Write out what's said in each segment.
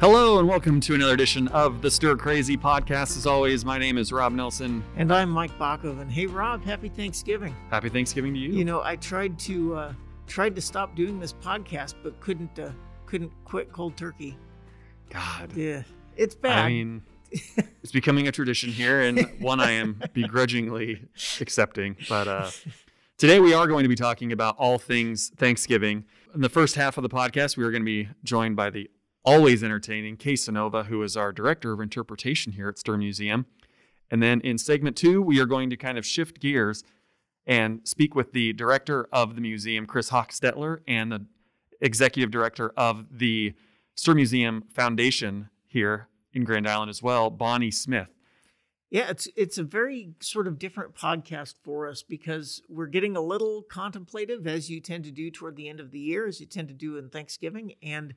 Hello and welcome to another edition of the Stuhr Crazy podcast. As always, my name is Robb Nelson. And I'm Mike Bakov. And hey, Robb, happy Thanksgiving. Happy Thanksgiving to you. You know, I tried to uh, tried to stop doing this podcast, but couldn't uh, couldn't quit cold turkey. God, Yeah, it's bad. I mean, it's becoming a tradition here, and one I am begrudgingly accepting. But uh, today we are going to be talking about all things Thanksgiving. In the first half of the podcast, we are going to be joined by the always entertaining Kay Cynova, who is our director of interpretation here at Stuhr Museum. And then in segment two, we are going to kind of shift gears and speak with the director of the museum, Chris Hochstetler, and the executive director of the Stuhr Museum Foundation here in Grand Island as well, Bonnie Smith. yeah, it's it's a very sort of different podcast for us because we're getting a little contemplative, as you tend to do toward the end of the year, as you tend to do in Thanksgiving, and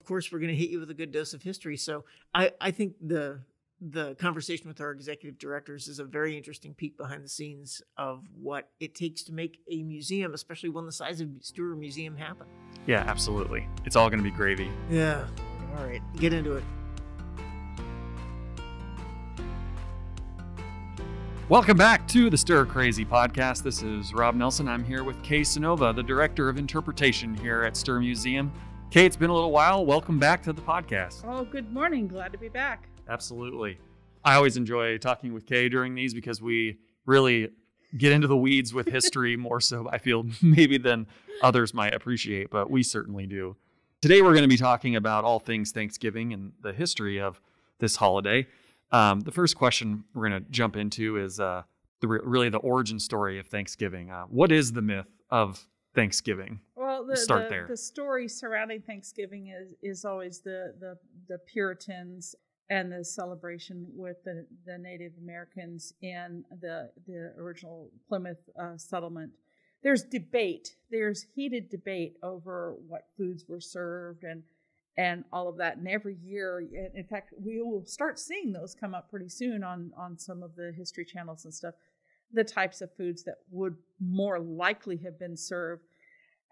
of course, we're going to hit you with a good dose of history. So I I think the the conversation with our executive directors is a very interesting peek behind the scenes of what it takes to make a museum, especially one the size of Stuhr Museum, happen. Yeah, absolutely. It's all going to be gravy. Yeah. All right, get into it. Welcome back to the Stuhr Crazy podcast. This is Robb Nelson. I'm here with Kay Cynova, the director of interpretation here at Stuhr Museum. Kay, it's been a little while. Welcome back to the podcast. Oh, good morning. Glad to be back. Absolutely. I always enjoy talking with Kay during these because we really get into the weeds with history more so, I feel, maybe than others might appreciate, but we certainly do. Today, we're going to be talking about all things Thanksgiving and the history of this holiday. Um, the first question we're going to jump into is uh, the, re- really the origin story of Thanksgiving. Uh, what is the myth of Thanksgiving? Well, the, Start the, there. the story surrounding Thanksgiving is, is always the, the, the Puritans and the celebration with the, the Native Americans in the, the original Plymouth uh, settlement. There's debate, there's heated debate over what foods were served and and all of that. And every year, in in fact, we will start seeing those come up pretty soon on on some of the history channels and stuff. The types of foods that would more likely have been served,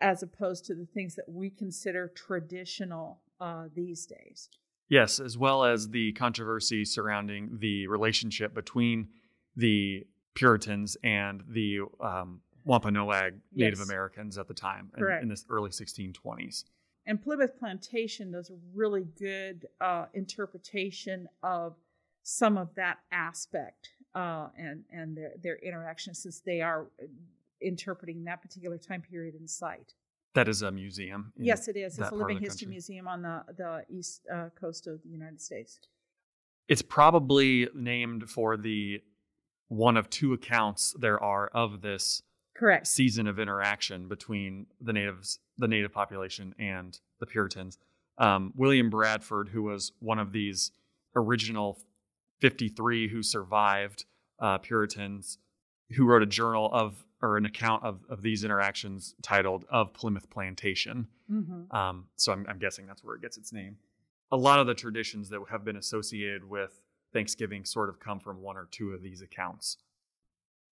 as opposed to the things that we consider traditional uh, these days. Yes, as well as the controversy surrounding the relationship between the Puritans and the um, Wampanoag Native Yes. Americans at the time in, in the early 1620s. And Plymouth Plantation does a really good uh, interpretation of some of that aspect uh, and and their their interaction, since they are uh, interpreting that particular time period in sight. That is a museum. Yes, it is. It's a living history country. museum on the the east uh, coast of the United States. It's probably named for the one of two accounts there are of this Correct. season of interaction between the natives, the native population, and the Puritans. Um, William Bradford, who was one of these original 53 who survived uh, Puritans, who wrote a journal of or an account of, of these interactions titled "Of Plymouth Plantation." hmm Um, so I'm, I'm guessing that's where it gets its name. A lot of the traditions that have been associated with Thanksgiving sort of come from one or two of these accounts.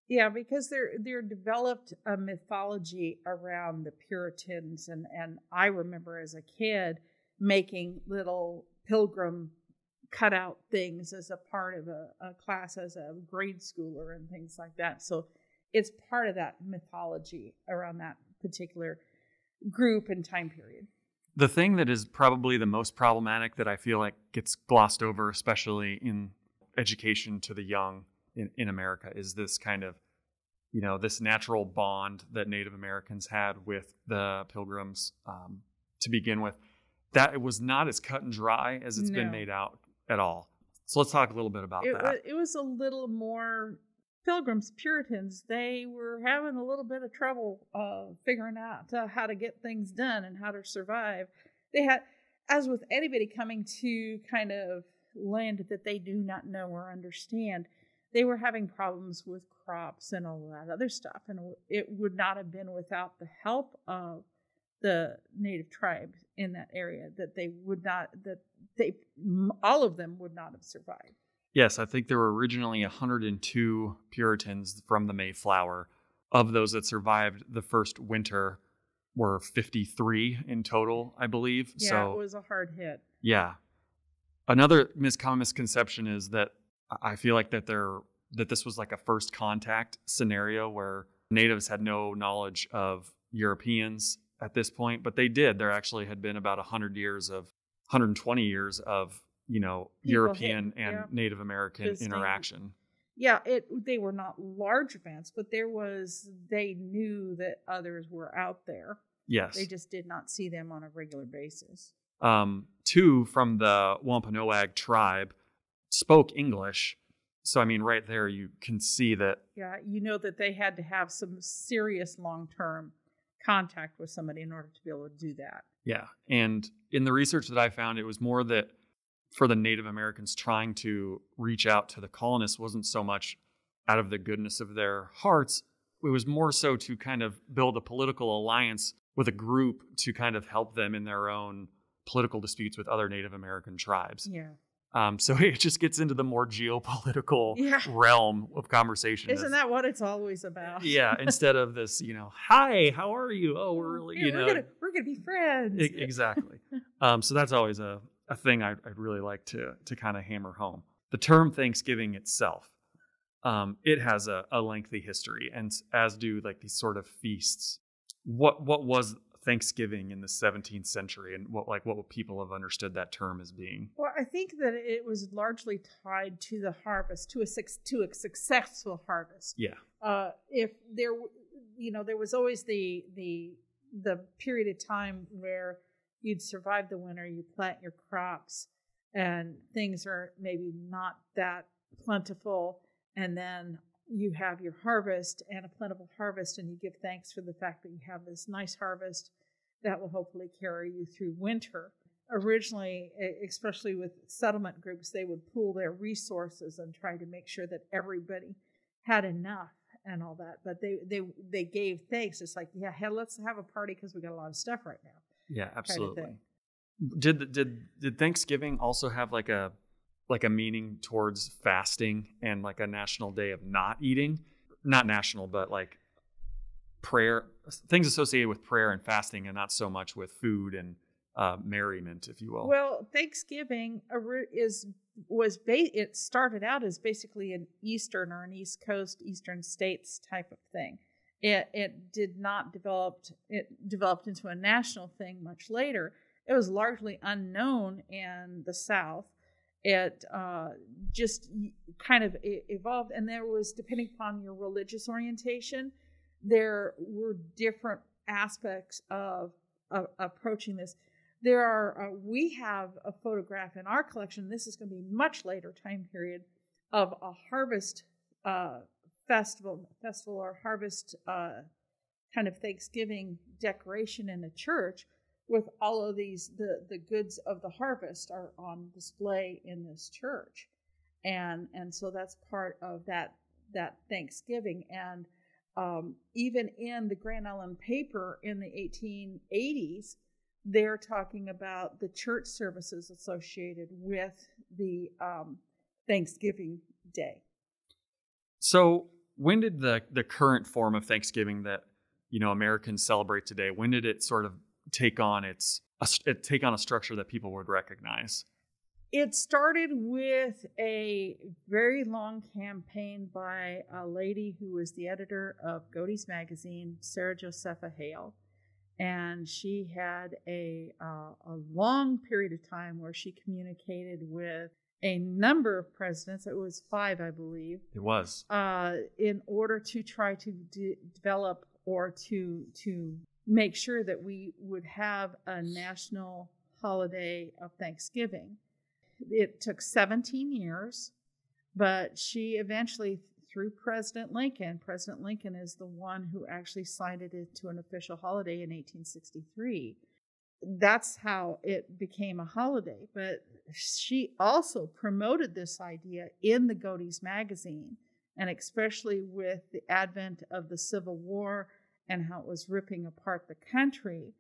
Yeah, because they're they're developed a mythology around the Puritans, and and I remember as a kid making little pilgrim cutout things as a part of a, a class as a grade schooler and things like that. So it's part of that mythology around that particular group and time period. The thing that is probably the most problematic that I feel like gets glossed over, especially in education to the young in, in America, is this kind of, you know, this natural bond that Native Americans had with the pilgrims um, to begin with. That it was not as cut and dry as it's been made out at all. So let's talk a little bit about It, that. wa- it was a little more pilgrims puritans they were having a little bit of trouble uh, figuring out uh, how to get things done and how to survive they had as with anybody coming to kind of land that they do not know or understand they were having problems with crops and all that other stuff and it would not have been without the help of the native tribes in that area that they would not that they all of them would not have survived Yes, I think there were originally 102 Puritans from the Mayflower. Of those that survived the first winter, were 53 in total, I believe. Yeah, so it was a hard hit. yeah, Another mis- common misconception is that I feel like that there that this was like a first contact scenario where natives had no knowledge of Europeans at this point, but they did. There actually had been about 100 years of 120 years of, you know, People European hit- and yeah. Native American interaction. Yeah, it they were not large events, but there was they knew that others were out there. Yes. They just did not see them on a regular basis. um, two from the Wampanoag tribe spoke English. So, I mean, right there, you can see that, Yeah, you know that they had to have some serious long term contact with somebody in order to be able to do that. yeah. And in the research that I found, it was more that for the Native Americans trying to reach out to the colonists wasn't so much out of the goodness of their hearts. It was more so to kind of build a political alliance with a group to kind of help them in their own political disputes with other Native American tribes. Yeah. Um, so it just gets into the more geopolitical Yeah. realm of conversation. Isn't that what it's always about? yeah, instead of this, you know, hi, how are you? Oh, we're really, Yeah, you we're know, gonna we're gonna be friends. e- exactly. Um, so that's always a, a thing I'd, I'd really like to to kind of hammer home. The term Thanksgiving itself, um, it has a, a lengthy history, and as do like these sort of feasts. What what was Thanksgiving in the 17th century, and what like what would people have understood that term as being? Well, I think that it was largely tied to the harvest, to a to a successful harvest. Yeah, Uh, if there, you know, there was always the the the period of time where you'd survive the winter, you plant your crops, and things are maybe not that plentiful, and then you have your harvest and a plentiful harvest, and you give thanks for the fact that you have this nice harvest that will hopefully carry you through winter. Originally, especially with settlement groups, they would pool their resources and try to make sure that everybody had enough and all that. But they they they gave thanks. It's like, yeah, hey, let's have a party because we got a lot of stuff right now. yeah, absolutely. thing. Did did did Thanksgiving also have like a like a meaning towards fasting and like a national day of not eating? Not national, but like prayer things associated with prayer and fasting, and not so much with food and uh, merriment, if you will. Well, Thanksgiving is was ba- it started out as basically an Eastern or an East Coast Eastern States type of thing. It it did not develop. It developed into a national thing much later. It was largely unknown in the South. It uh, just kind of evolved, and there was depending upon your religious orientation, there were different aspects of, of approaching this. There are uh, we have a photograph in our collection. This is going to be much later time period of a harvest uh, festival festival or harvest uh, kind of thanksgiving decoration in a church with all of these the the goods of the harvest are on display in this church and and so that's part of that that thanksgiving and um, even in the grand island paper in the 1880s they're talking about the church services associated with the um, Thanksgiving Day. So when did the the current form of Thanksgiving that you know Americans celebrate today? When did it sort of take on its it take on a structure that people would recognize? It started with a very long campaign by a lady who was the editor of Godey's magazine, Sarah Josepha Hale. And she had a, uh, a long period of time where she communicated with a number of presidents. It was five, I believe. It was. uh, in order to try to de- develop or to to make sure that we would have a national holiday of Thanksgiving. It took 17 years, but she eventually, through President Lincoln, President Lincoln is the one who actually signed it into an official holiday in 1863 that's how it became a holiday. But she also promoted this idea in the Godey's magazine, and especially with the advent of the Civil War and how it was ripping apart the country.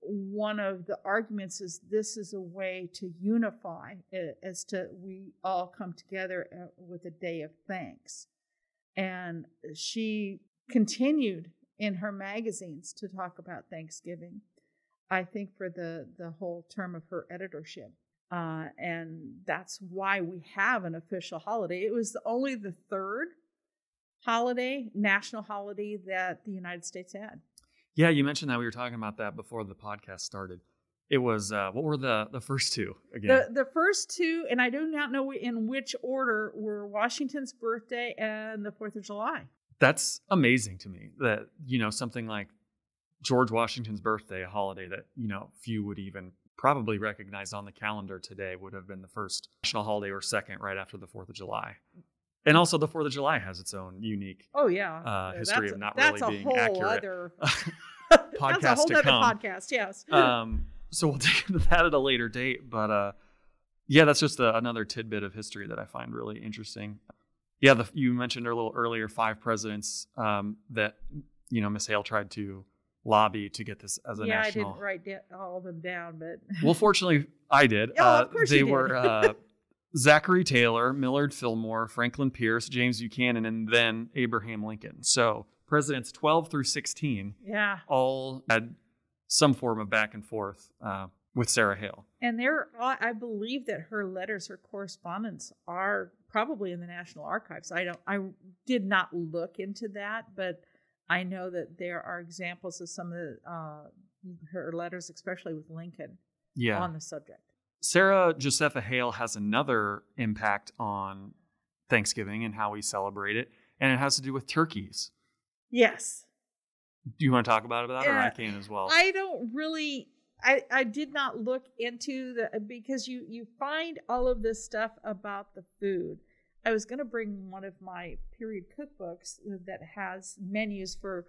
One of the arguments is this is a way to unify uh, as to we all come together uh, with a day of thanks. And she continued in her magazines to talk about Thanksgiving. I think for the the whole term of her editorship. Uh, and that's why we have an official holiday. It was only the third holiday, national holiday that the United States had. Yeah, you mentioned that we were talking about that before the podcast started. It was uh, what were the the first two again? The the first two, and I do not know in which order, were Washington's birthday and the Fourth of July. That's amazing to me that you know something like George Washington's birthday, a holiday that you know few would even probably recognize on the calendar today, would have been the first national holiday or second right after the Fourth of July. And also, the Fourth of July has its own unique oh yeah uh, history that's, of not really being a whole accurate. Other, Podcast that's a whole to other come. podcast. Yes. um, so we'll take into that at a later date. But uh, yeah, that's just a, another tidbit of history that I find really interesting. Yeah, the, you mentioned a little earlier five presidents um, that you know Miss Hale tried to lobby to get this as a yeah, national. I didn't write all of them down, but Well, fortunately, I did. Oh, uh, of course they you did. were uh, Zachary Taylor, Millard Fillmore, Franklin Pierce, James Buchanan, and then Abraham Lincoln. So presidents 12 through 16 yeah. all had some form of back and forth uh, with Sarah Hale. And there, I I believe that her letters, her correspondence, are probably in the National Archives. I don't, I did not look into that, but I know that there are examples of some of the, uh, her letters, especially with Lincoln, Yeah. on the subject. Sarah Josepha Hale has another impact on Thanksgiving and how we celebrate it, and it has to do with turkeys. Yes, Do you want to talk about that, or Yeah. I can as well? I don't really. I, I did not look into the because you you find all of this stuff about the food. I was going to bring one of my period cookbooks that has menus for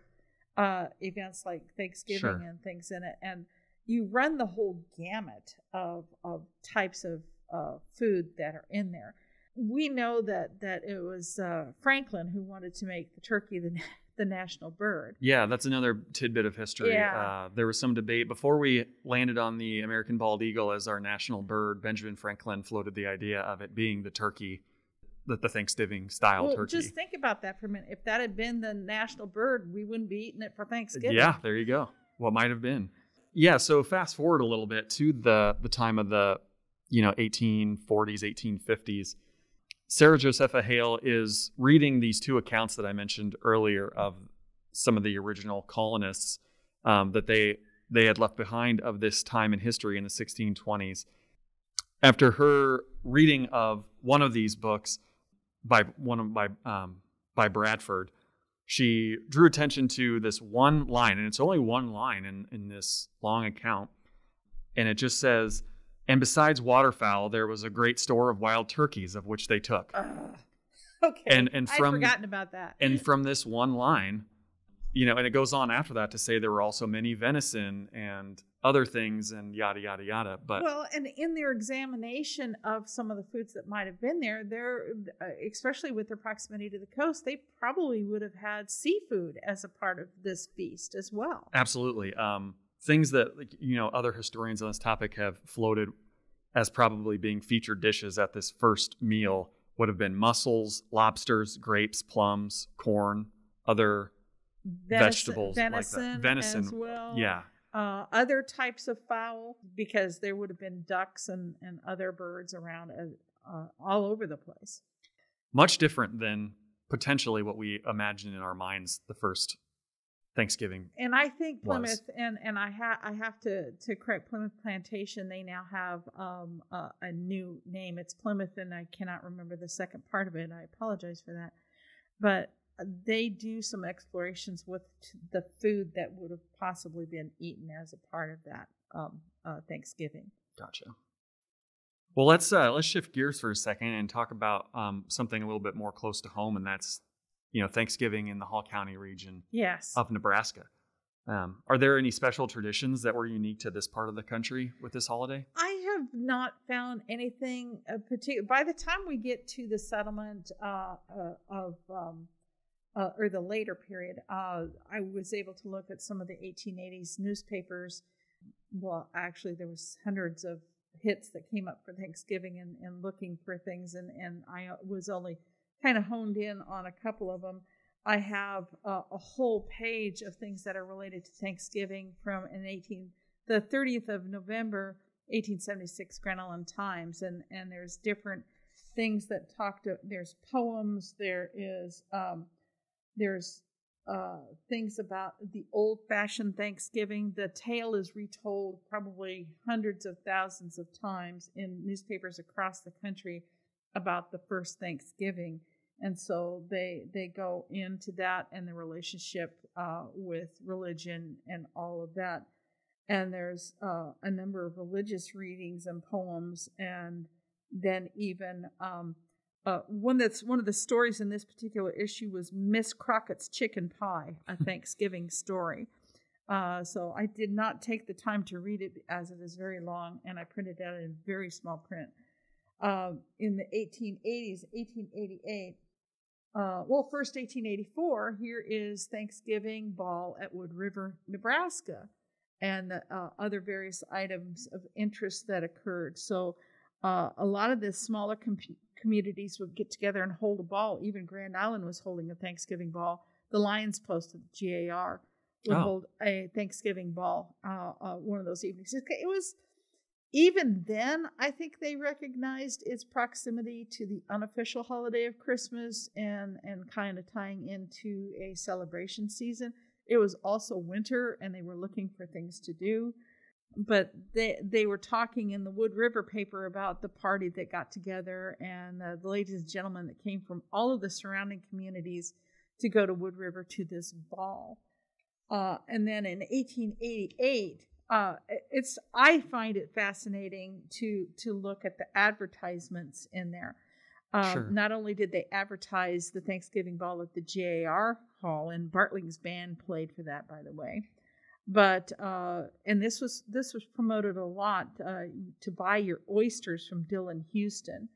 uh, events like Thanksgiving Sure. and things in it, and you run the whole gamut of of types of uh, food that are in there. We know that that it was uh, Franklin who wanted to make the turkey the the national bird. Yeah, that's another tidbit of history. Yeah. Uh, there was some debate before we landed on the American bald eagle as our national bird. Benjamin Franklin floated the idea of it being the turkey, the, the Thanksgiving style well, turkey. just think about that for a minute. If that had been the national bird, we wouldn't be eating it for Thanksgiving. Yeah, there you go. What might have been. Yeah, so fast forward a little bit to the the time of the, you know, 1840s, 1850s. Sarah Josepha Hale is reading these two accounts that I mentioned earlier of some of the original colonists um, that they they had left behind of this time in history in the 1620s. After her reading of one of these books by one of by um, by Bradford, she drew attention to this one line, and it's only one line in, in this long account. And it just says, And besides waterfowl, there was a great store of wild turkeys, of which they took. Ugh. okay. And- and from, I'd forgotten about that. And from this one line, you know, and it goes on after that to say there were also many venison and other things and yada, yada, yada. But well, and in their examination of some of the foods that might have been there, there, uh, especially with their proximity to the coast, they probably would have had seafood as a part of this feast as well. Absolutely. Um, things that like, you know other historians on this topic have floated as probably being featured dishes at this first meal would have been mussels, lobsters, grapes, plums, corn, other Venison- vegetables like that. venison, Venison, as well. yeah, uh, other types of fowl because there would have been ducks and, and other birds around uh, uh, all over the place. much different than potentially what we imagine in our minds the first Thanksgiving. And I think Was. Plymouth and and I ha- I have to to correct Plymouth Plantation. They now have um, a, a new name. It's Plymouth, and I cannot remember the second part of it. I apologize for that. But they do some explorations with t- the food that would have possibly been eaten as a part of that um, uh, Thanksgiving. Gotcha. Well, let's uh, let's shift gears for a second and talk about um, something a little bit more close to home, and that's you know Thanksgiving in the Hall County region Yes. of Nebraska. Um, are there any special traditions that were unique to this part of the country with this holiday? I have not found anything uh, particular. By the time we get to the settlement uh, uh, of, um, uh, or the later period, uh, I was able to look at some of the 1880s newspapers. Well, actually, there was hundreds of hits that came up for Thanksgiving and, and looking for things, and, and I uh, was only kind of honed in on a couple of them. I have uh, a whole page of things that are related to Thanksgiving from an 18 the 30th of November 1876 Grand Times, and and there's different things that talk to. There's poems. There is um, there's uh, things about the old-fashioned Thanksgiving. The tale is retold probably hundreds of thousands of times in newspapers across the country about the first Thanksgiving, and so they they go into that and the relationship uh, with religion and all of that and there's uh, a number of religious readings and poems, and then even um, uh, one that's one of the stories in this particular issue was Miss Crockett's chicken pie, a Thanksgiving story. Uh, so I did not take the time to read it as it is very long, and I printed it out in very small print. Uh, in the 1880s, 1888. Uh, well, first 1884. Here is Thanksgiving ball at Wood River, Nebraska and the, uh, other various items of interest that occurred. So uh, a lot of the smaller com- communities would get together and hold a ball. Even Grand Island was holding a Thanksgiving ball. The Lions Post of the GAR would oh. hold a Thanksgiving ball uh, uh, one of those evenings. It was even then, I think they recognized its proximity to the unofficial holiday of Christmas and and kind of tying into a celebration season. It was also winter and they were looking for things to do. But they they were talking in the Wood River paper about the party that got together and uh, the ladies and gentlemen that came from all of the surrounding communities to go to Wood River to this ball. Uh, and then in 1888, uh, it's I find it fascinating to to look at the advertisements in there. Um, sure. Not only did they advertise the Thanksgiving ball at the GAR Hall, and Bartling's band played for that, by the way, but uh, and this was this was promoted a lot uh, to buy your oysters from Dylan Houston.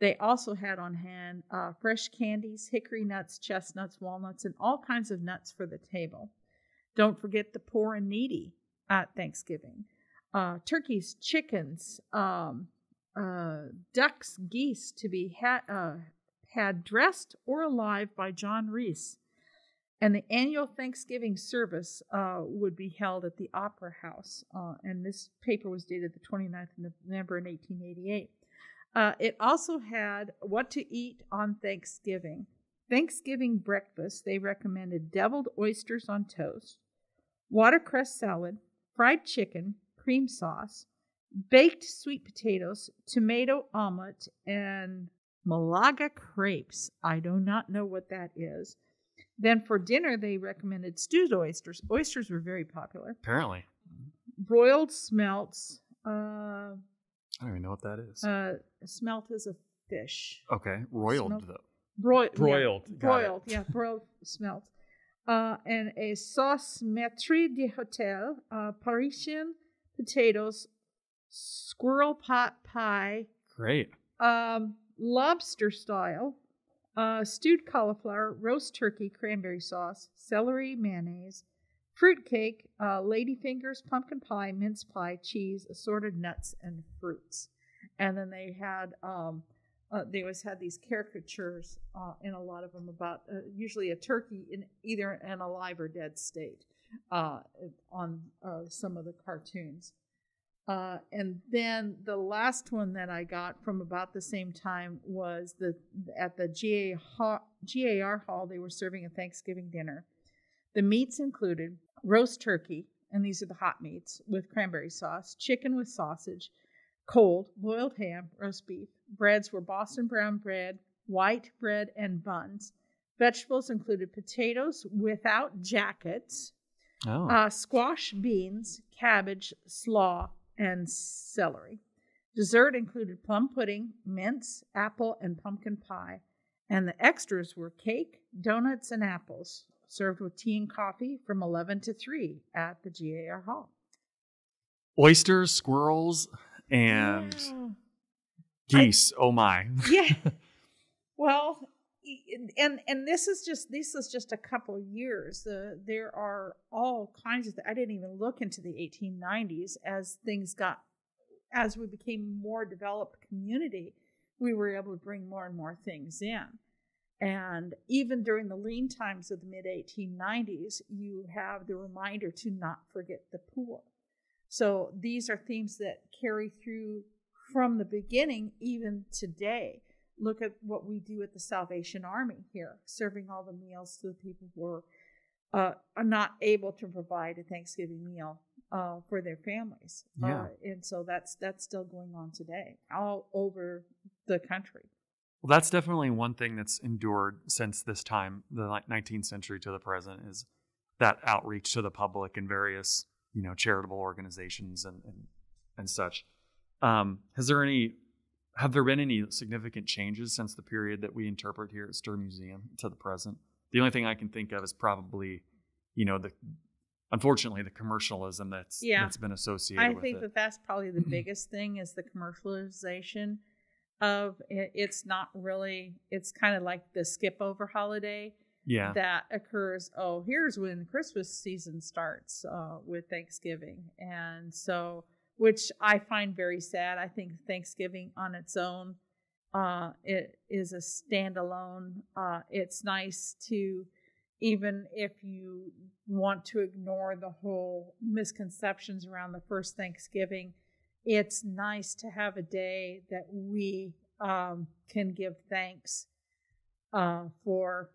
They also had on hand uh, fresh candies, hickory nuts, chestnuts, walnuts, and all kinds of nuts for the table. Don't forget the poor and needy at Thanksgiving. Uh, turkeys, chickens, um, uh, ducks, geese to be ha- uh, had dressed or alive by John Reese. And the annual Thanksgiving service uh, would be held at the Opera House. Uh, and this paper was dated the 29th of November in 1888. Uh, it also had what to eat on Thanksgiving. Thanksgiving breakfast, they recommended deviled oysters on toast, watercress salad, fried chicken, cream sauce, baked sweet potatoes, tomato omelet, and Malaga grapes. I do not know what that is. Then for dinner, they recommended stewed oysters. Oysters were very popular. Apparently. Broiled smelts. Uh, I don't even know what that is. Uh, smelt is a fish. Okay. Roiled, smelt. though. Bro- broiled. Yeah, broiled. Yeah, broiled smelt. Uh, and a sauce maître d'hôtel, uh, Parisian potatoes, squirrel pot pie. Great. Um, lobster style, uh, stewed cauliflower, roast turkey, cranberry sauce, celery, mayonnaise, fruit cake, uh, ladyfingers, pumpkin pie, mince pie, cheese, assorted nuts, and fruits. And then they had, um, uh, they always had these caricatures uh, in a lot of them about uh, usually a turkey in either an alive or dead state uh, on uh, some of the cartoons. Uh, and then the last one that I got from about the same time was the at the GA GAR hall. They were serving a Thanksgiving dinner. The meats included roast turkey, and these are the hot meats with cranberry sauce, chicken with sausage, cold boiled ham, roast beef. Breads were Boston brown bread, white bread, and buns. Vegetables included potatoes without jackets, oh. uh, squash, beans, cabbage, slaw, and celery. Dessert included plum pudding, mince, apple, and pumpkin pie. And the extras were cake, donuts, and apples, served with tea and coffee from 11 to 3 at the GAR Hall. Oysters, squirrels, and yeah. geese. I, oh my. yeah. Well, and and this is just this is just a couple of years. The there are all kinds of. Th- I didn't even look into the 1890s as things got as we became more developed community. We were able to bring more and more things in. And even during the lean times of the mid 1890s, you have the reminder to not forget the poor. So these are themes that carry through from the beginning, even today. Look at what we do at the Salvation Army here, serving all the meals to the people who are, uh, are not able to provide a Thanksgiving meal uh, for their families. Yeah. Uh, and so that's that's still going on today, all over the country. Well, that's definitely one thing that's endured since this time, the 19th century to the present, is that outreach to the public in various, you know, charitable organizations and and, and such. Um, has there any have there been any significant changes since the period that we interpret here at Stuhr Museum to the present? The only thing I can think of is probably, you know, the unfortunately the commercialism that's Yeah. that's been associated I think it. that that's probably the biggest thing is the commercialization of it. It's not really. It's kind of like the skip over holiday yeah. that occurs. Oh, here's when Christmas season starts uh, with Thanksgiving, and so which I find very sad. I think Thanksgiving on its own, uh, it is a standalone. Uh, it's nice to, even if you want to ignore the whole misconceptions around the first Thanksgiving, it's nice to have a day that we um, can give thanks uh, for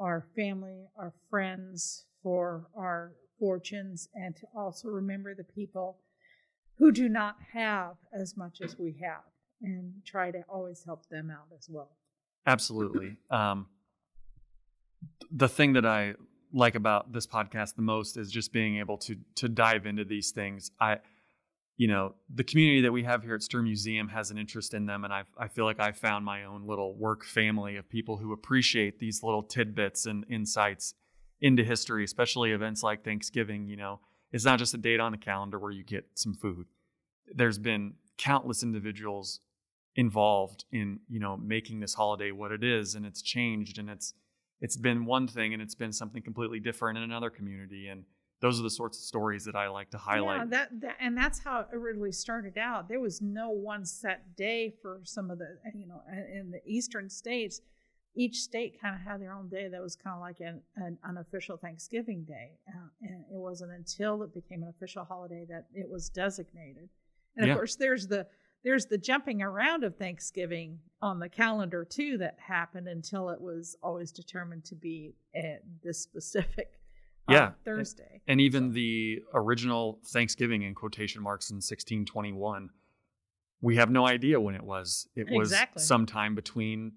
our family, our friends, for our fortunes, and to also remember the people who do not have as much as we have and try to always help them out as well. Absolutely. Um, the thing that I like about this podcast the most is just being able to to dive into these things. I, you know, the community that we have here at Stuhr Museum has an interest in them, and I I feel like I found my own little work family of people who appreciate these little tidbits and insights into history, especially events like Thanksgiving. You know, it's not just a date on the calendar where you get some food. There's been countless individuals involved in you know making this holiday what it is and it's changed and it's it's been one thing and it's been something completely different in another community and those are the sorts of stories that I like to highlight. Yeah, that, that and that's how it originally started out. There was no one set day for some of the you know in the eastern states. Each state kind of had their own day that was kind of like an, an unofficial Thanksgiving day, uh, and it wasn't until it became an official holiday that it was designated. And of course, there's the there's the jumping around of Thanksgiving on the calendar too that happened until it was always determined to be at this specific uh, Yeah. Thursday. and even the original Thanksgiving in quotation marks in 1621, we have no idea when it was. It was Exactly. sometime between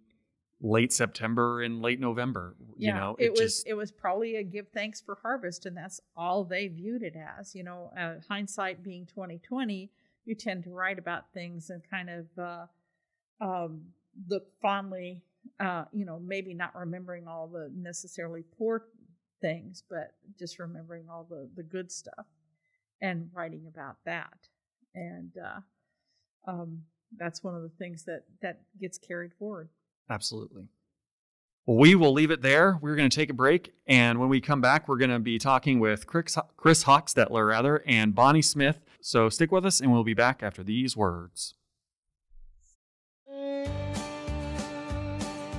late September and late November. yeah, you know, it, was just it was probably a give thanks for harvest, and that's all they viewed it as. You know, uh, hindsight being twenty twenty, you tend to write about things and kind of uh, um, look fondly. Uh, you know, maybe not remembering all the necessarily poor things, but just remembering all the the good stuff and writing about that. And uh, um, that's one of the things that that gets carried forward. Absolutely. Well, we will leave it there. We're going to take a break. And when we come back, we're going to be talking with Chris, Chris Hochstetler, rather, and Bonnie Smith. So stick with us, and we'll be back after these words.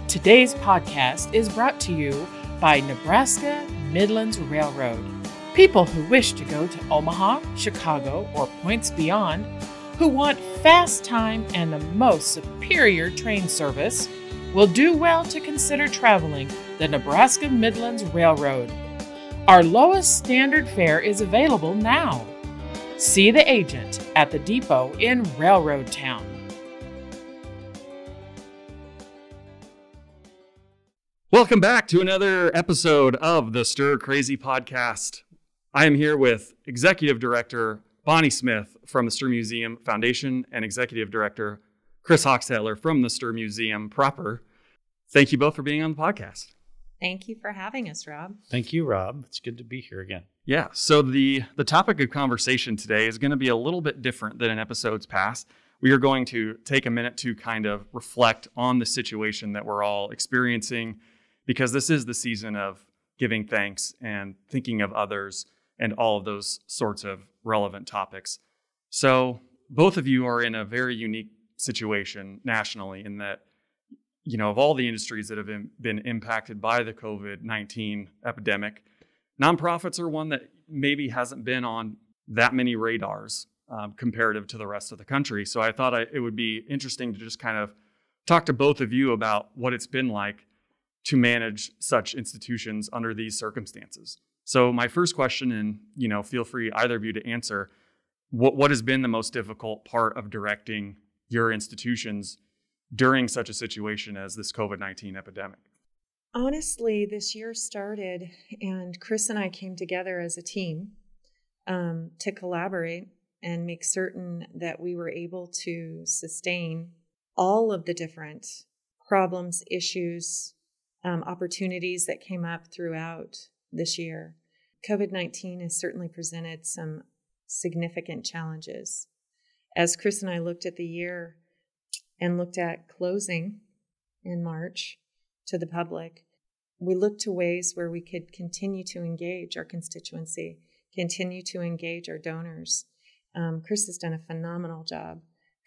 Today's podcast is brought to you by Nebraska Midlands Railroad. People who wish to go to Omaha, Chicago, or points beyond, who want fast time and the most superior train service, will do well to consider traveling the Nebraska Midlands Railroad. Our lowest standard fare is available now. See the agent at the depot in Railroad Town. Welcome back to another episode of the Stuhr Crazy podcast. I am here with Executive Director Bonnie Smith from the Stuhr Museum Foundation and Executive Director Chris Hochstetler from the Stuhr Museum proper. Thank you both for being on the podcast. Thank you for having us, Robb. Thank you, Robb. It's good to be here again. Yeah. So the the topic of conversation today is going to be a little bit different than in episodes past. We are going to take a minute to kind of reflect on the situation that we're all experiencing because this is the season of giving thanks and thinking of others and all of those sorts of relevant topics. So both of you are in a very unique situation nationally in that you know of all the industries that have been, been impacted by the COVID-19 epidemic, nonprofits are one that maybe hasn't been on that many radars um, comparative to the rest of the country. So I thought I, it would be interesting to just kind of talk to both of you about what it's been like to manage such institutions under these circumstances. So my first question, and you know, feel free either of you to answer, what what has been the most difficult part of directing your institutions during such a situation as this COVID nineteen epidemic? Honestly, this year started, and Chris and I came together as a team um, to collaborate and make certain that we were able to sustain all of the different problems, issues, um, opportunities that came up throughout this year. COVID 19 has certainly presented some significant challenges. As Chris and I looked at the year and looked at closing in March to the public, we looked to ways where we could continue to engage our constituency, continue to engage our donors. Um, Chris has done a phenomenal job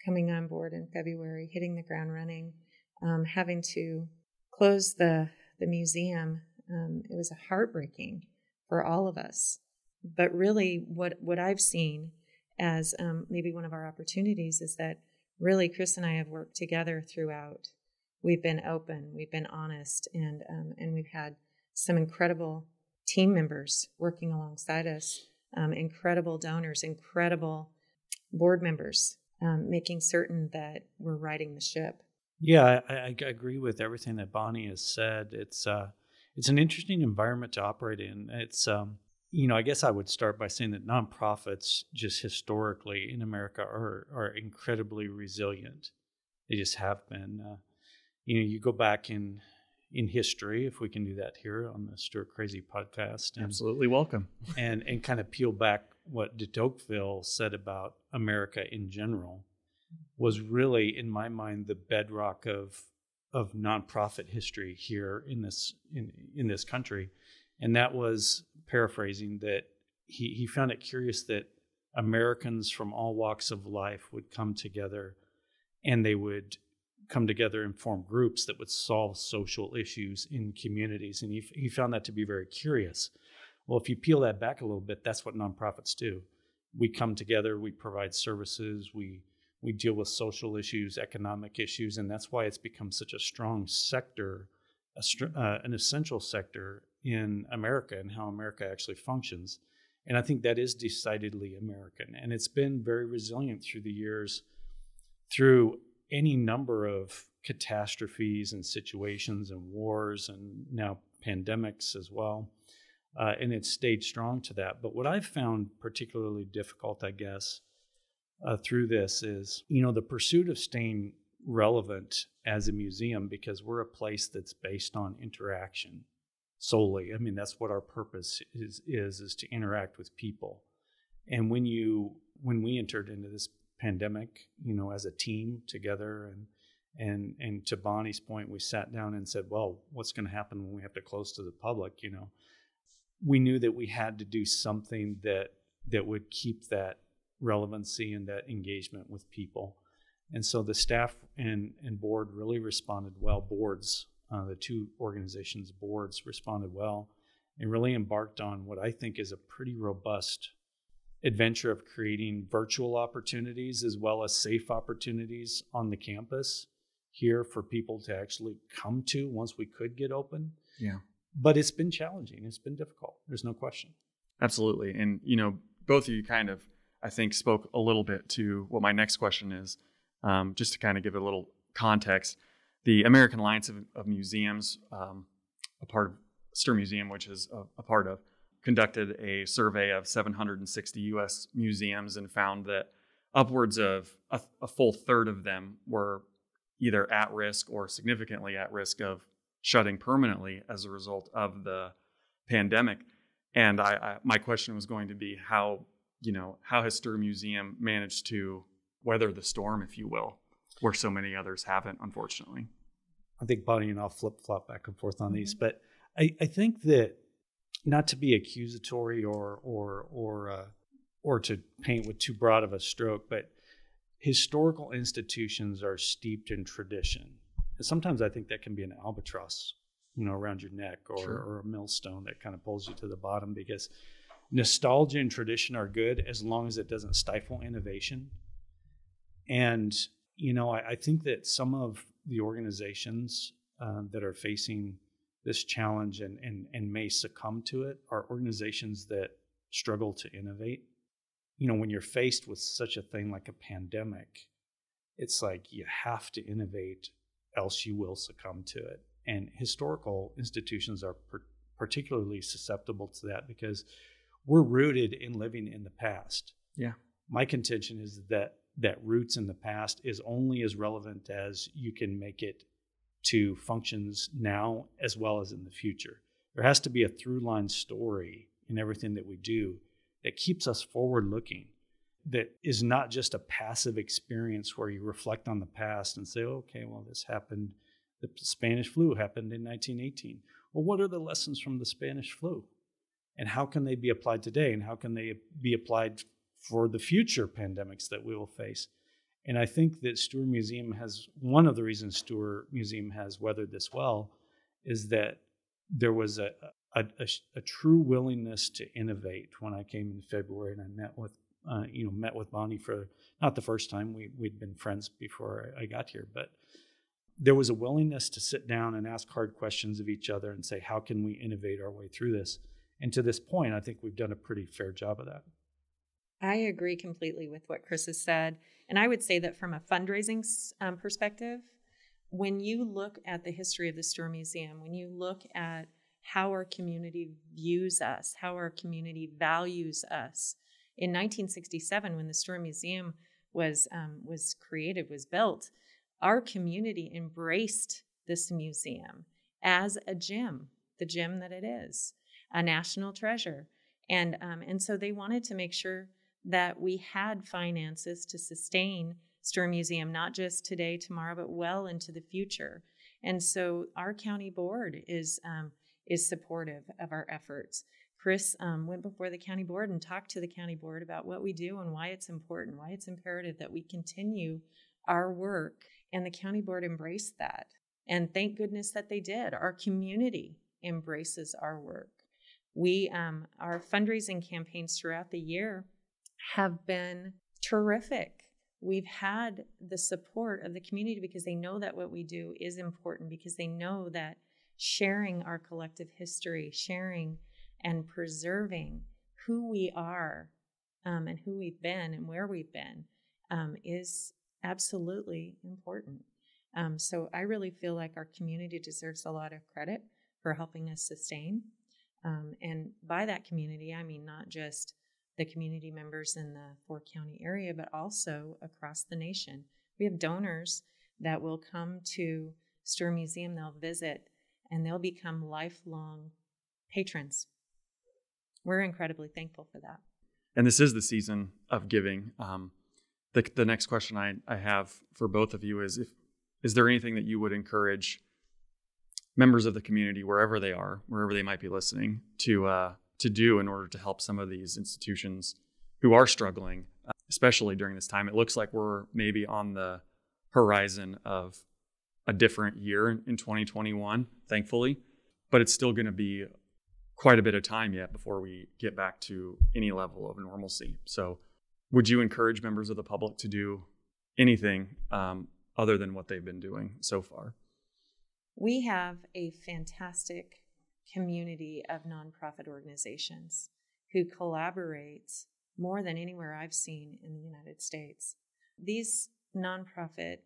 coming on board in February, hitting the ground running, um, having to close the the museum. Um, it was heartbreaking for all of us. But really, what what I've seen as um, maybe one of our opportunities is that really Chris and I have worked together throughout. We've been open, we've been honest, and um, and we've had some incredible team members working alongside us, um, incredible donors, incredible board members, um, making certain that we're riding the ship. Yeah, I, I, agree with everything that Bonnie has said. It's uh, it's an interesting environment to operate in. It's um, you know, I guess I would start by saying that nonprofits just historically in America are are incredibly resilient. They just have been. Uh, you know, you go back in in history, if we can do that here on the Stuhr Crazy podcast. And, Absolutely welcome. And and kind of peel back what de Tocqueville said about America in general was really, in my mind, the bedrock of of nonprofit history here in this in in this country, and that was paraphrasing that he he found it curious that Americans from all walks of life would come together, and they would come together and form groups that would solve social issues in communities, and he he found that to be very curious. Well, if you peel that back a little bit, that's what nonprofits do. We come together, we provide services, we we deal with social issues, economic issues, and that's why it's become such a strong sector, a str- uh, an essential sector in America and how America actually functions. And I think that is decidedly American, and it's been very resilient through the years, through any number of catastrophes and situations and wars and now pandemics as well. Uh, and it's stayed strong to that. But what I've found particularly difficult, I guess, uh, through this is, you know, the pursuit of staying relevant as a museum because we're a place that's based on interaction solely. I mean, that's what our purpose is is is to interact with people. And when you when we entered into this pandemic, you know, as a team together and and and to Bonnie's point, we sat down and said, well, what's going to happen when we have to close to the public, you know? We knew that we had to do something that that would keep that relevancy and that engagement with people. And so the staff and, and board really responded well. Boards, uh, the two organizations' boards responded well and really embarked on what I think is a pretty robust adventure of creating virtual opportunities as well as safe opportunities on the campus here for people to actually come to once we could get open. Yeah. But it's been challenging. It's been difficult. There's no question. Absolutely. And, you know, both of you kind of I think spoke a little bit to what my next question is. Um, just to kind of give it a little context, the American Alliance of, of Museums, um, a part of Stuhr Museum, which is a, a, part of, conducted a survey of 760 U.S. museums and found that upwards of a, a full third of them were either at risk or significantly at risk of shutting permanently as a result of the pandemic. And I, I, my question was going to be how you know, how has Stuhr Museum managed to weather the storm, if you will, where so many others haven't, unfortunately? I think Bonnie and I'll flip flop back and forth on mm-hmm. these, but I, I think that not to be accusatory or or or uh, or to paint with too broad of a stroke, but historical institutions are steeped in tradition. And sometimes I think that can be an albatross, you know, around your neck or, sure. or a millstone that kind of pulls you to the bottom because nostalgia and tradition are good as long as it doesn't stifle innovation. And, you know, I, I think that some of the organizations uh, that are facing this challenge and, and, and may succumb to it are organizations that struggle to innovate. You know, when you're faced with such a thing like a pandemic, it's like you have to innovate, else you will succumb to it. And historical institutions are per- particularly susceptible to that because we're rooted in living in the past. Yeah. My contention is that that roots in the past is only as relevant as you can make it to functions now as well as in the future. There has to be a through line story in everything that we do that keeps us forward looking, that is not just a passive experience where you reflect on the past and say, okay, well, this happened. The Spanish flu happened in 1918. Well, what are the lessons from the Spanish flu? And how can they be applied today? And how can they be applied for the future pandemics that we will face? And I think that Stuhr Museum has one of the reasons Stuhr Museum has weathered this well is that there was a, a, a, a true willingness to innovate when I came in February and I met with uh, you know met with Bonnie for not the first time we we'd been friends before I got here, but there was a willingness to sit down and ask hard questions of each other and say how can we innovate our way through this. And to this point, I think we've done a pretty fair job of that. I agree completely with what Chris has said. And I would say that from a fundraising um, perspective, when you look at the history of the Stuhr Museum, when you look at how our community views us, how our community values us, in 1967, when the Stuhr Museum was um, was created, was built, our community embraced this museum as a gem, the gem that it is, a national treasure, and um, and so they wanted to make sure that we had finances to sustain Stuhr Museum, not just today, tomorrow, but well into the future. And so our county board is um, is supportive of our efforts. Chris um, went before the county board and talked to the county board about what we do and why it's important, why it's imperative that we continue our work. And the county board embraced that. And thank goodness that they did. Our community embraces our work. We, um, our fundraising campaigns throughout the year have been terrific. We've had the support of the community because they know that what we do is important, because they know that sharing our collective history, sharing and preserving who we are um, and who we've been and where we've been um, is absolutely important. Um, so I really feel like our community deserves a lot of credit for helping us sustain. Um, and by that community, I mean not just the community members in the four county area, but also across the nation. We have donors that will come to Stuhr Museum, they'll visit, and they'll become lifelong patrons. We're incredibly thankful for that. And this is the season of giving. Um, the, the next question I, I have for both of you is if is there anything that you would encourage members of the community wherever they are wherever they might be listening to uh, to do in order to help some of these institutions who are struggling, especially during this time. It looks like we're maybe on the horizon of a different year in 2021, thankfully, but it's still going to be quite a bit of time yet before we get back to any level of normalcy. So, would you encourage members of the public to do anything um, other than what they've been doing so far? We have a fantastic community of nonprofit organizations who collaborates more than anywhere I've seen in the United States. These nonprofit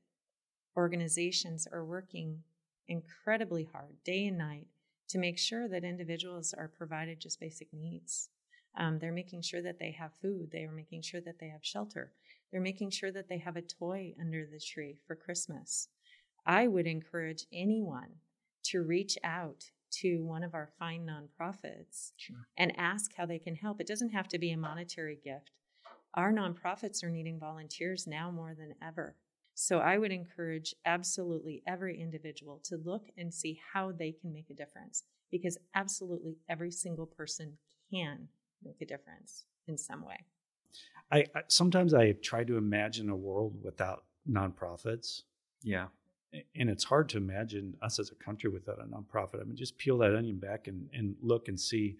organizations are working incredibly hard day and night to make sure that individuals are provided just basic needs. Um, they're making sure that they have food. They are making sure that they have shelter. They're making sure that they have a toy under the tree for Christmas. I would encourage anyone to reach out to one of our fine nonprofits sure. and ask how they can help. It doesn't have to be a monetary gift. Our nonprofits are needing volunteers now more than ever. So I would encourage absolutely every individual to look and see how they can make a difference because absolutely every single person can make a difference in some way. I, I sometimes I try to imagine a world without nonprofits. Yeah and it's hard to imagine us as a country without a nonprofit. I mean, just peel that onion back and, and look and see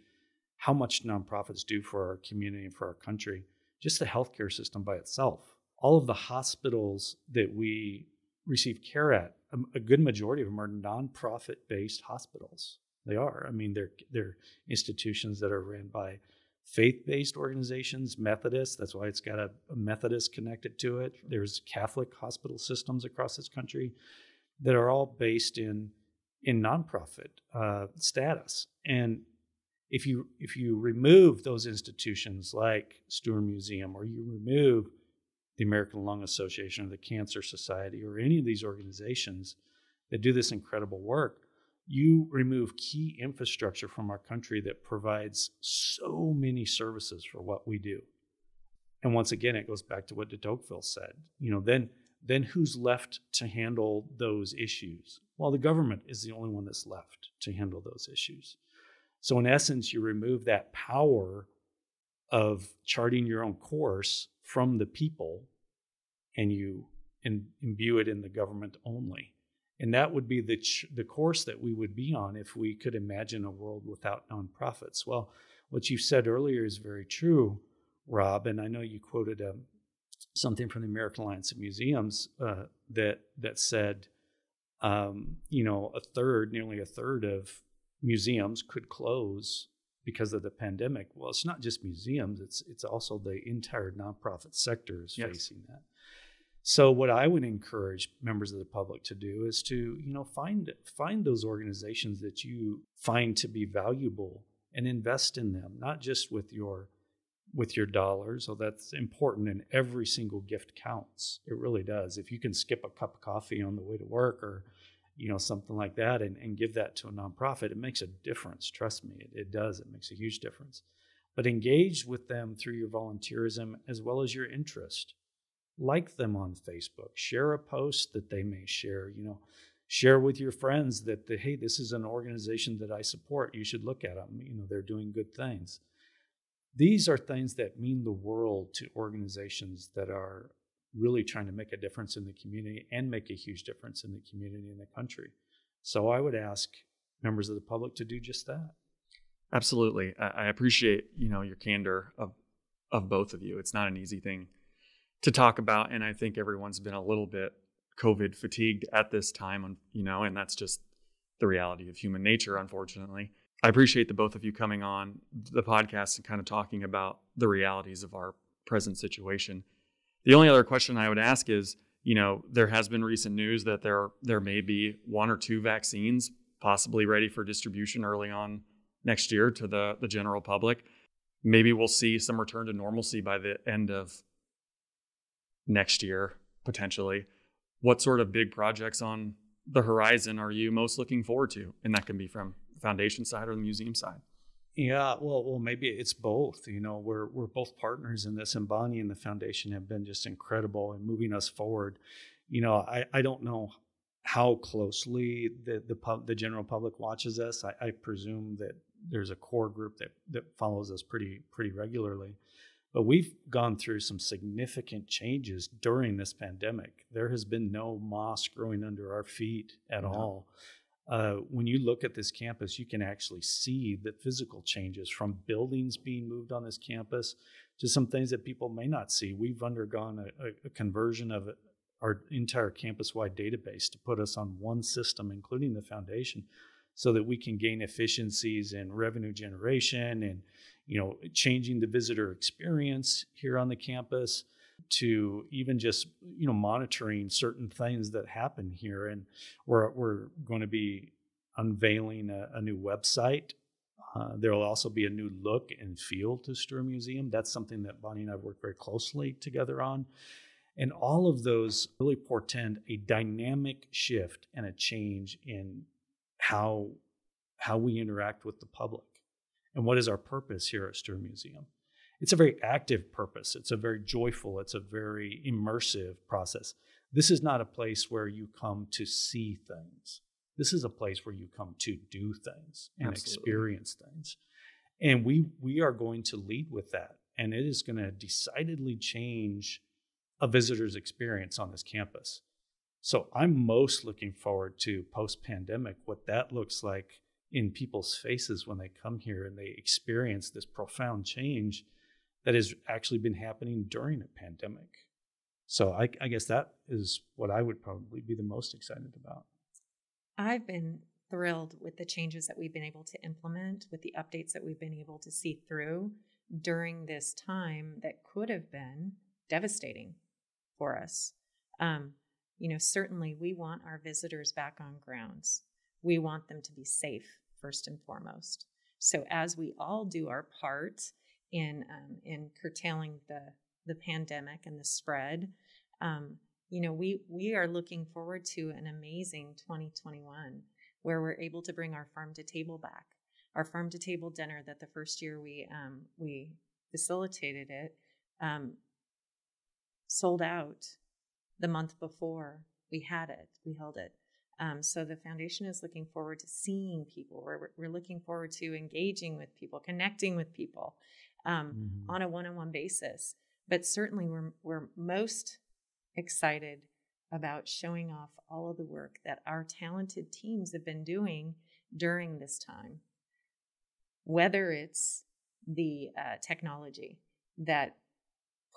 how much nonprofits do for our community and for our country, just the healthcare system by itself. All of the hospitals that we receive care at, a, a good majority of them are nonprofit based hospitals. They are. I mean, they're they're institutions that are ran by faith-based organizations, Methodist. That's why it's got a, a, Methodist connected to it. There's Catholic hospital systems across this country that are all based in in nonprofit uh, status. And if you if you remove those institutions like Stuhr Museum, or you remove the American Lung Association or the Cancer Society, or any of these organizations that do this incredible work, you remove key infrastructure from our country that provides so many services for what we do. And once again, it goes back to what de Tocqueville said. You know, then then who's left to handle those issues? Well, the government is the only one that's left to handle those issues. So in essence, you remove that power of charting your own course from the people and you imbue it in the government only. And that would be the, ch- the course that we would be on if we could imagine a world without nonprofits. Well, what you said earlier is very true, Robb. And I know you quoted um, something from the American Alliance of Museums uh, that that said, um, you know, a third, nearly a third of museums could close because of the pandemic. Well, it's not just museums; it's it's also the entire nonprofit sector is yes. facing that. So what I would encourage members of the public to do is to, you know, find find those organizations that you find to be valuable and invest in them, not just with your with your dollars. So that's important and every single gift counts. It really does. If you can skip a cup of coffee on the way to work or you know something like that and, and give that to a nonprofit, it makes a difference. Trust me, it, it does. It makes a huge difference. But engage with them through your volunteerism as well as your interest like them on Facebook, share a post that they may share, you know, share with your friends that the, hey, this is an organization that I support. You should look at them. You know, they're doing good things. These are things that mean the world to organizations that are really trying to make a difference in the community and make a huge difference in the community and the country. So I would ask members of the public to do just that. Absolutely. I appreciate, you know, your candor of of both of you. It's not an easy thing to talk about. And I think everyone's been a little bit COVID fatigued at this time, you know, and that's just the reality of human nature, unfortunately. I appreciate the both of you coming on the podcast and kind of talking about the realities of our present situation. The only other question I would ask is, you know, there has been recent news that there there may be one or two vaccines possibly ready for distribution early on next year to the the general public. Maybe we'll see some return to normalcy by the end of next year potentially. What sort of big projects on the horizon are you most looking forward to? And that can be from foundation side or the museum side. Yeah well well maybe it's both you know we're we're both partners in this and bonnie and the foundation have been just incredible in moving us forward. You know i i don't know how closely the the pub, the general public watches us. I, I presume that there's a core group that that follows us pretty pretty regularly but we've gone through some significant changes during this pandemic. There has been no moss growing under our feet at no. all. Uh, when you look at this campus, you can actually see the physical changes from buildings being moved on this campus to some things that people may not see. We've undergone a, a, a conversion of our entire campus wide database to put us on one system, including the foundation, so that we can gain efficiencies in revenue generation and you know, changing the visitor experience here on the campus to even just you know monitoring certain things that happen here and we're, we're going to be unveiling a, a new website uh, there will also be a new look and feel to Stuhr Museum. That's something that Bonnie and I worked very closely together on. And all of those really portend a dynamic shift and a change in how, how we interact with the public. And what is our purpose here at Stuhr Museum? It's a very active purpose. It's a very joyful, it's a very immersive process. This is not a place where you come to see things. This is a place where you come to do things and Absolutely. experience things. And we we are going to lead with that. And it is going to decidedly change a visitor's experience on this campus. So I'm most looking forward to post pandemic, what that looks like in people's faces when they come here and they experience this profound change that has actually been happening during a pandemic. So I, I guess that is what I would probably be the most excited about. I've been thrilled with the changes that we've been able to implement, with the updates that we've been able to see through during this time that could have been devastating for us. Um, you know, certainly we want our visitors back on grounds. We want them to be safe first and foremost. So as we all do our part in um, in curtailing the the pandemic and the spread, um, you know, we we are looking forward to an amazing 2021 where we're able to bring our farm to table back. Our farm to table dinner that the first year we um, we facilitated it um, sold out the month before we had it. We held it. Um, so the foundation is looking forward to seeing people. We're, we're looking forward to engaging with people, connecting with people um, mm-hmm. on a one-on-one basis. But certainly, we're we're most excited about showing off all of the work that our talented teams have been doing during this time. Whether it's the uh, technology that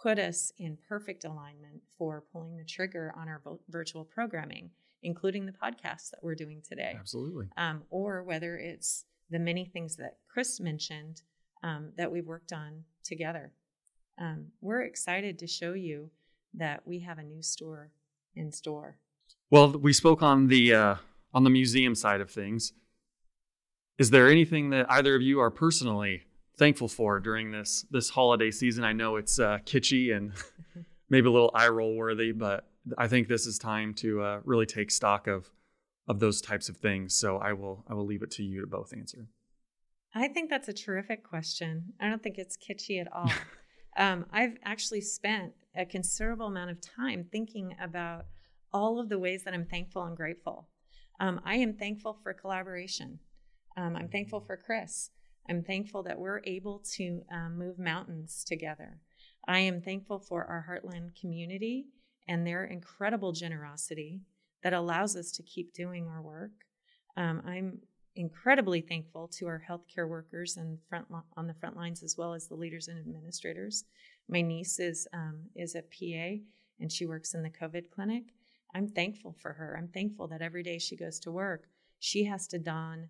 put us in perfect alignment for pulling the trigger on our virtual programming including the podcast that we're doing today. Absolutely. Um, or whether it's the many things that Chris mentioned um, that we've worked on together. Um, we're excited to show you that we have a new store in store. Well, we spoke on the uh, on the museum side of things. Is there anything that either of you are personally thankful for during this this holiday season? I know it's uh, kitschy and maybe a little eye roll worthy, but I think this is time to uh, really take stock of of those types of things. So I will I will leave it to you to both answer. I think that's a terrific question. I don't think it's kitschy at all. um, I've actually spent a considerable amount of time thinking about all of the ways that I'm thankful and grateful. Um, I am thankful for collaboration. Um, I'm thankful for Chris. I'm thankful that we're able to um, move mountains together. I am thankful for our Heartland community and their incredible generosity that allows us to keep doing our work. Um, I'm incredibly thankful to our healthcare workers and front on the front lines as well as the leaders and administrators. My niece is um, is a PA and she works in the COVID clinic. I'm thankful for her. I'm thankful that every day she goes to work, she has to don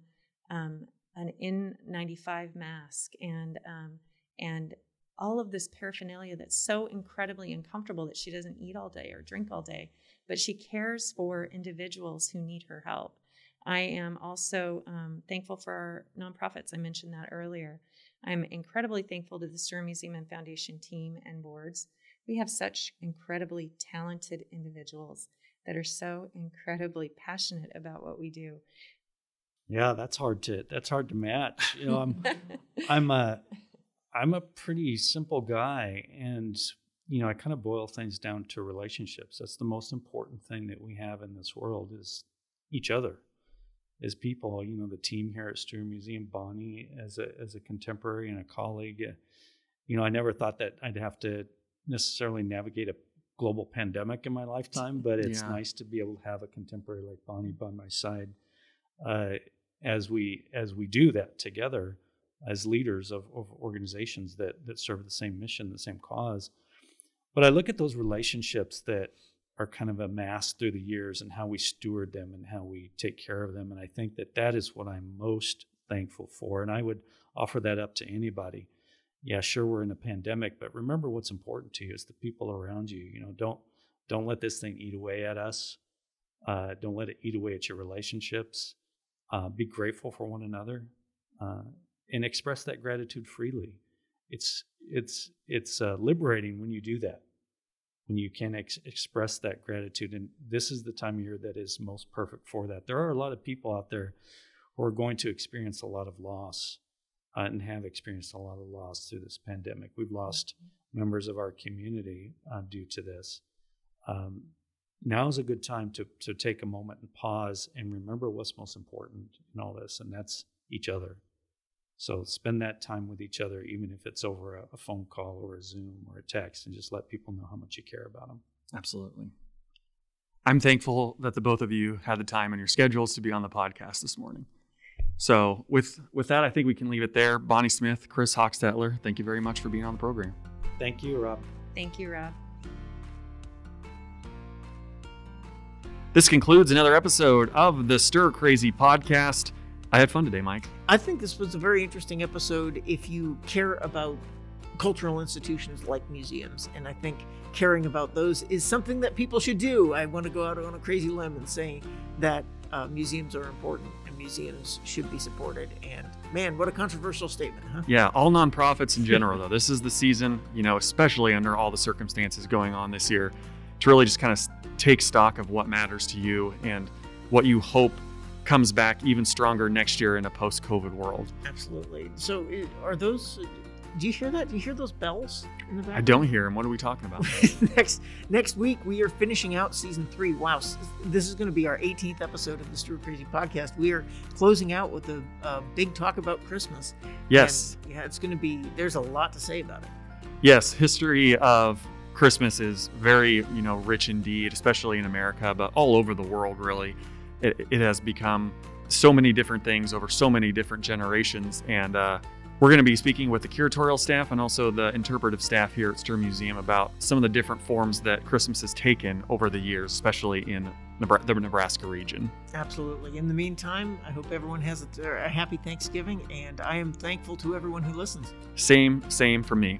um, an N95 mask and um, and all of this paraphernalia that's so incredibly uncomfortable that she doesn't eat all day or drink all day, but she cares for individuals who need her help. I am also um, thankful for our nonprofits. I mentioned that earlier. I'm incredibly thankful to the Stuhr Museum and Foundation team and boards. We have such incredibly talented individuals that are so incredibly passionate about what we do. Yeah, that's hard to that's hard to match. You know, I'm I'm a I'm a pretty simple guy, and you know, I kind of boil things down to relationships. That's the most important thing that we have in this world is each other, as people. You know, the team here at Stuhr Museum, Bonnie as a as a contemporary and a colleague. Uh, you know, I never thought that I'd have to necessarily navigate a global pandemic in my lifetime, but it's yeah. nice to be able to have a contemporary like Bonnie by my side uh, as we as we do that together as leaders of, of organizations that that serve the same mission, the same cause. But I look at those relationships that are kind of amassed through the years and how we steward them and how we take care of them. And I think that that is what I'm most thankful for. And I would offer that up to anybody. Yeah, sure, we're in a pandemic, but remember what's important to you is the people around you. You know, don't don't let this thing eat away at us. Uh, don't let it eat away at your relationships. Uh, be grateful for one another. Uh, and express that gratitude freely. It's it's it's uh, liberating when you do that, when you can ex- express that gratitude. And this is the time of year that is most perfect for that. There are a lot of people out there who are going to experience a lot of loss uh, and have experienced a lot of loss through this pandemic. We've lost members of our community uh, due to this. Um, now is a good time to to take a moment and pause and remember what's most important in all this, and that's each other. So spend that time with each other, even if it's over a, a, phone call or a Zoom or a text, and just let people know how much you care about them. Absolutely. I'm thankful that the both of you had the time in your schedules to be on the podcast this morning. So with with that, I think we can leave it there. Bonnie Smith, Chris Hochstetler, thank you very much for being on the program. Thank you, Robb. Thank you, Robb. This concludes another episode of the Stuhr Crazy podcast. I had fun today, Mike. I think this was a very interesting episode if you care about cultural institutions like museums. And I think caring about those is something that people should do. I want to go out on a crazy limb and say that uh, museums are important and museums should be supported. And man, what a controversial statement, huh? Yeah, all nonprofits in general, though. This is the season, you know, especially under all the circumstances going on this year, to really just kind of take stock of what matters to you and what you hope comes back even stronger next year in a post COVID world. Absolutely. So, are those? Do you hear that? Do you hear those bells in the back? I don't hear them. What are we talking about? next next week we are finishing out season three. Wow, this is going to be our 18th episode of the Stuhr Crazy podcast. We are closing out with a, a big talk about Christmas. yes. And, yeah, it's going to be. There's a lot to say about it. Yes, history of Christmas is very, you know, rich indeed, especially in America, but all over the world, really. It, it has become so many different things over so many different generations. And uh, we're going to be speaking with the curatorial staff and also the interpretive staff here at Stuhr Museum about some of the different forms that Christmas has taken over the years, especially in the Nebraska region. Absolutely. In the meantime, I hope everyone has a, a happy Thanksgiving, and I am thankful to everyone who listens. Same, same for me.